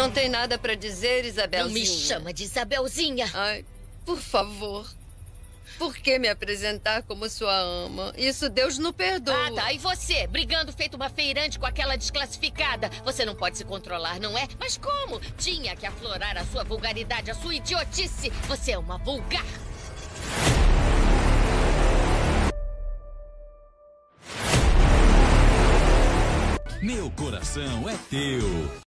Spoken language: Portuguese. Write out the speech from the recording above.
Não tem nada para dizer, Isabelzinha. Não me chama de Isabelzinha. Ai, por favor. Por que me apresentar como sua ama? Isso Deus não perdoa. Ah, tá. E você? Brigando feito uma feirante com aquela desclassificada. Você não pode se controlar, não é? Mas como? Tinha que aflorar a sua vulgaridade, a sua idiotice. Você é uma vulgar. Meu coração é teu.